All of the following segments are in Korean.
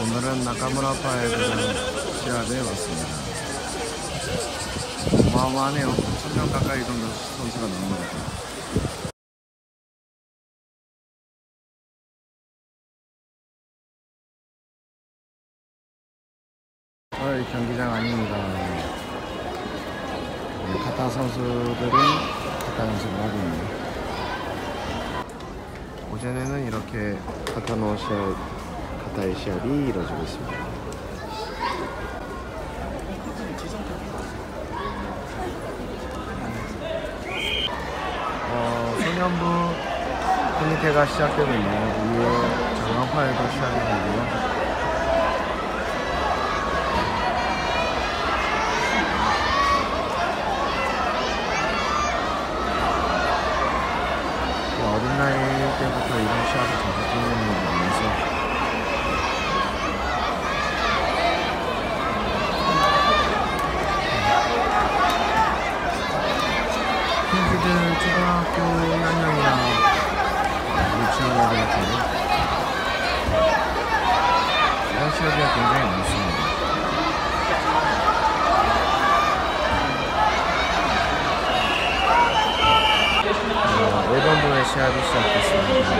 오늘은 나카무라 파이브라는 시합에 왔습니다. 어마어마하네요. 천명 가까이 정도 선수가 나온 것 같아요. 어, 경기장 아닙니다. 네, 카타 선수들이 카타 연습을 하고 있네요. 오전에는 이렇게 카타노 시합, 카타의 시합이 이루어지고 있습니다. 어, 소년부 콘니테가 시작되고 있네요. 이후에 장강파에도 시작이 되고요. 어린 나이 때부터 이런 시합을 자주 뛰는 일이 많아서 핑크들 초등학교 1학년이나 유치원 애들 같은데 이런 시합이 굉장히 많습니다. 어, 1번부의 시합이 시작됐습니다.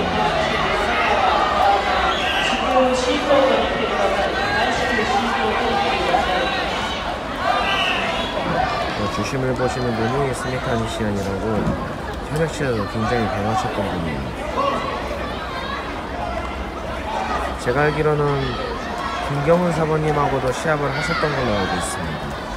어, 주심을 보시는 분이 스미카니 시안이라고 현역 시절에 굉장히 배워쳤던 분이에요. 제가 알기로는 김경훈 사모님하고도 시합을 하셨던 걸로 알고 있습니다.